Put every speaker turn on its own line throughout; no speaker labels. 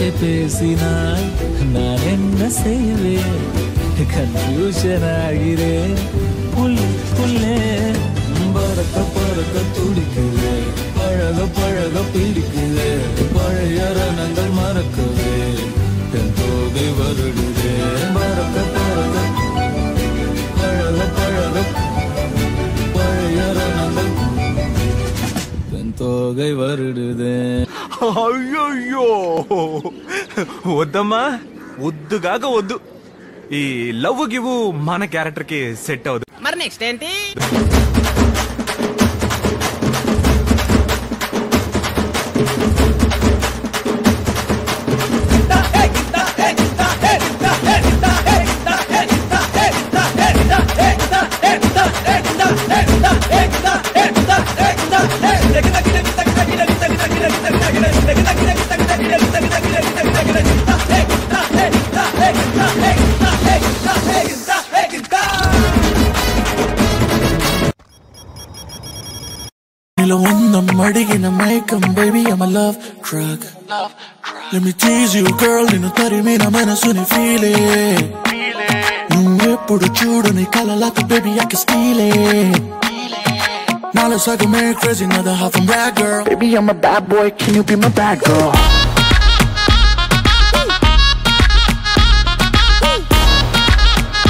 வச்சு பேசினாய் நான் என்ன செய்வேன்? கன்ஃபியூஷன் ஆகிறேன் புல் புல்லே பறக்க பறக்க துடிக்குது. பழக பழக பிடிக்குது. பழைய ரணங்கள் மறக்குது. என் தோகை வருடுது. பறக்க பறக்க பழக பழக பழைய ரணங்கள். தோகை வருடுது.
ஐயோ వద్దమ్మా. వద్దుగాక వద్దు. ఈ లవ్ గివ్ మన క్యారెక్టర్కి సెట్ అవదు.
మరి నెక్స్ట్ ఏంటి?
నీలో ఉందం అడిగిన మైకం baby I'm a love drug Let me tease you girl నిన్ను తరిమిన మనసుని ఫీలే నువ్వెప్పుడు చూడు నీ కలలకు baby I can steal it నాలో సగమే crazy another half I'm bad girl Baby I'm a bad boy can you be my bad girl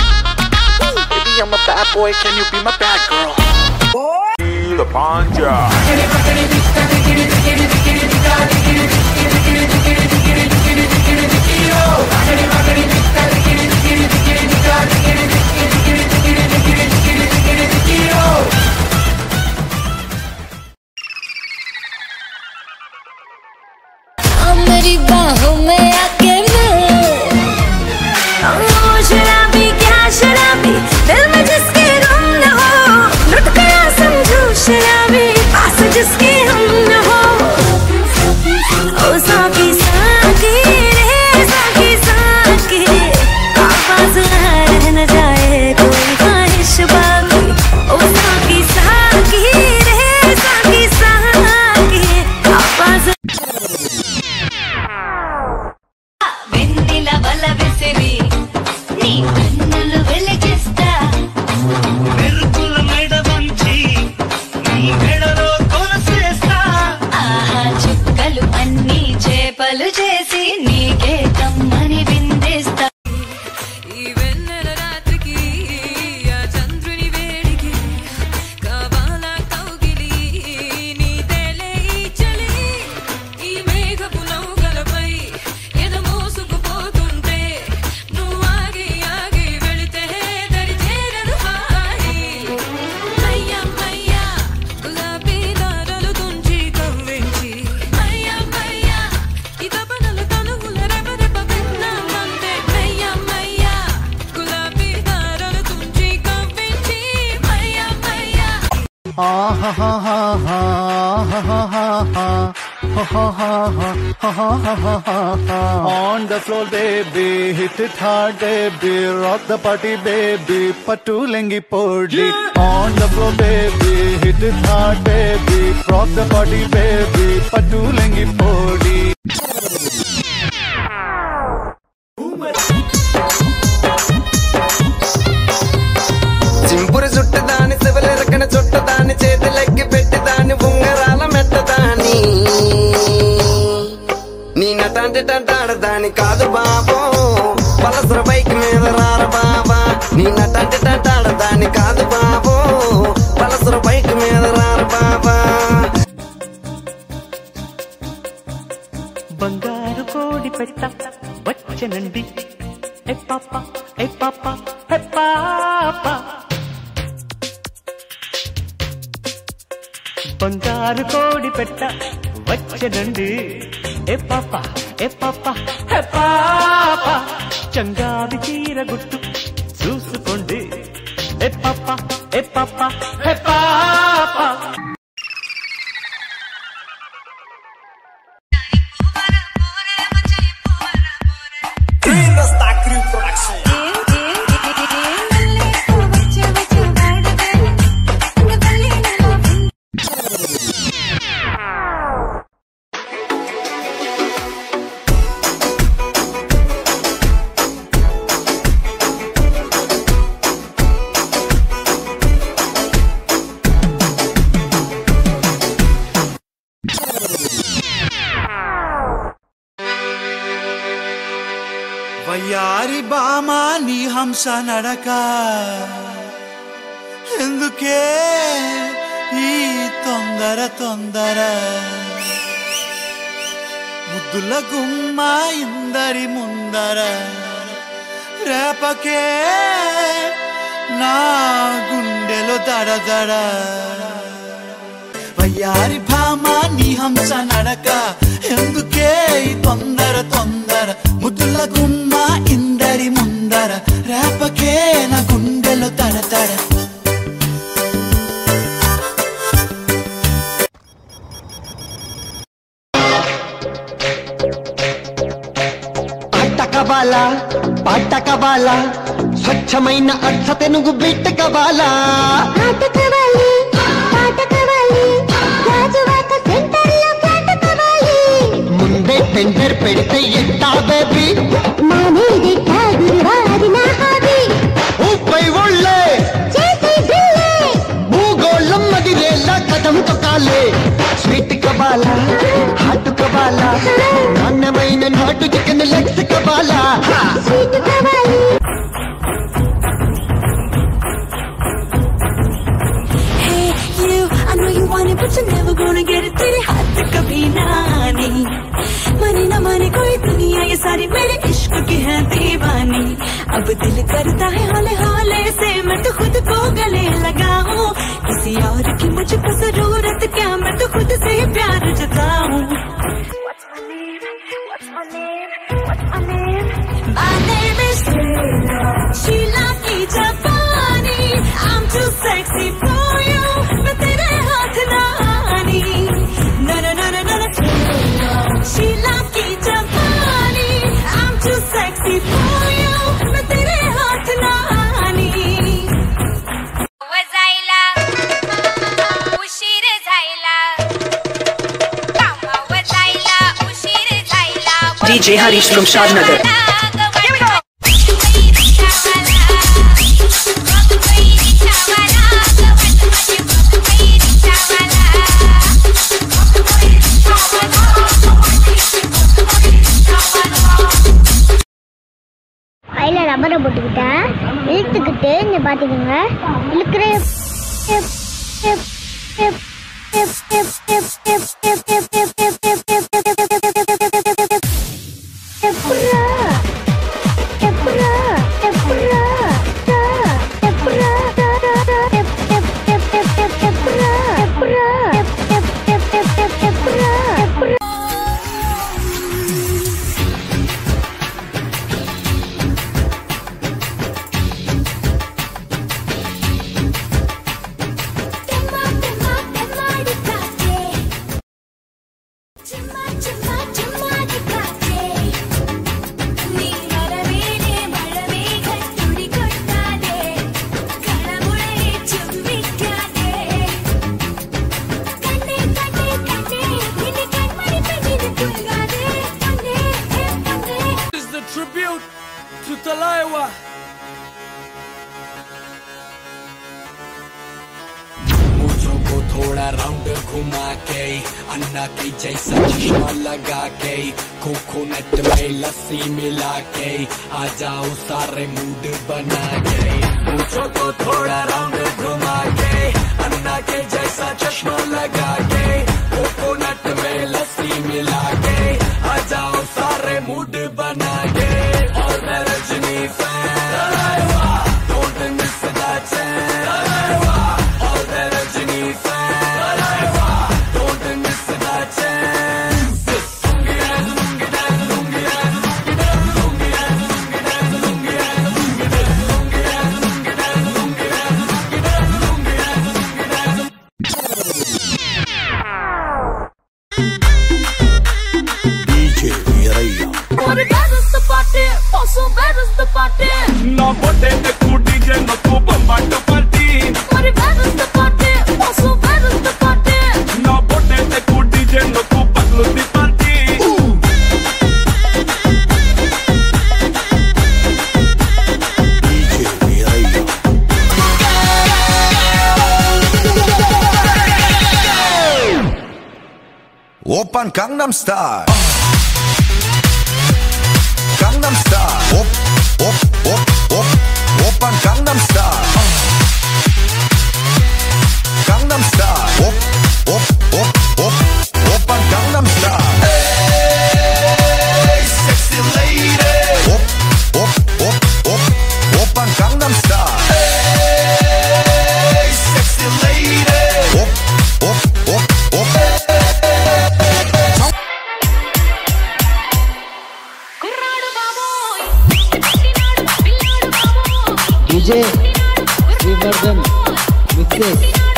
Baby I'm a bad boy can you be my bad girl
the panja. just చేపలు చేసి నీకే
On the floor, baby, hit it hard, baby, rock the party, baby, patu lengi podi. On the floor, baby, hit it hard, baby, rock the party, baby, patu lengi podi.
చింపురు చుట్టదాని శివలెరకన చుట్టదాని కాదు బాబో. పలసర bike మీద రార బాబా. నీ నటాంటి టంటాడదాని కాదు బాబో. పలసర bike మీద రార బాబా.
బంగారు కోడి పెట్ట వచ్చనండి ఏ పాప ఏ పాప ఏ పాప. బంగారు కోడి పెట్ట వచ్చనండి ఏ పాప ఏ పాప ఏ పాప చంగాది చీర గుట్టు చూసుకోండి. ఏ పాప ఏ పాప ఏ పాప
వయ్యారి బామా నీ హంస నడక. ఎందుకే ఈ తొందర తొందర? ముద్దుల గుమ్మ ఇందరి ముందర. రేపకే నా గుండెలో దడదడ. వయ్యారి భామ నీ హంస నడక. ఎందుకే ఈ తొందర తొందర ముద్దుల గుమ్మ ఇందరి ముందర రేపకే నా గుండెలో తడ తడ
పాటకబాల పాటకబాల స్వచ్ఛమైన అర్థ తెనుగు బిట్టకబాల ముందే టెండర్ పెడితే ఎట్టా బేబీ
మానేది గురువారి నా హాబీ
ఊపై ఒళ్ళే
చేసే బిల్లే
భూగోళం మదిలేలా కథం తొక్కాలే స్వీట్ కబాల హాట్ కబాల నాణ్యమైన నాటు చికెన్ లెగ్స్ కబాల
స్వీట్
मनी कोई दुनिया, ये सारी मेरे इश्क की है दीवानी। अब दिल करता है हाले हाले से, मैं तो खुद को गले लगाऊँ। किसी और की मुझको ज़रूरत क्या, मैं तो खुद से प्यार जताऊं।
DJ Harish from Shadnagar.
கையில ரப்பரை போட்டுக்கிட்டேன் இழுத்துக்கிட்டு இங்க இழுக்கிற
Talaiwa.
को थोड़ा राउंड घुमा के, अन्ना के जैसा चश्मा लगा के कोकोनट में लस्सी मिला के, आ जाओ सारे मूड बना के मूछों को थोड़ा राउंड घुमा के, अन्ना के जैसा चश्मा लगा
Gangnam Style. Gangnam Style. Op, op, op,
op, Gangnam Style.
DJ Srivardhan mixes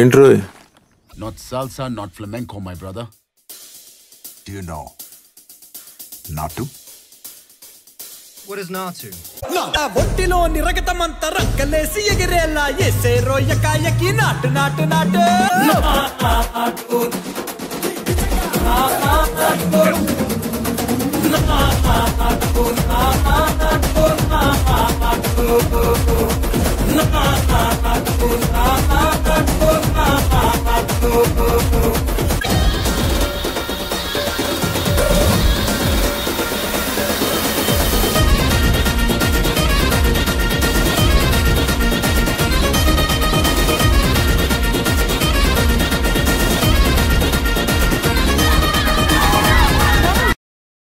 ఏంట్రో
Not salsa, not flamenco, my brother.
Do you know Natu?
What is Natu?
నా ఒంటిలోని రగతమంతా రక్కలేసి ఎగిరేలా ఎసే రొయ్యకాయకి నాటు నాటు నాటు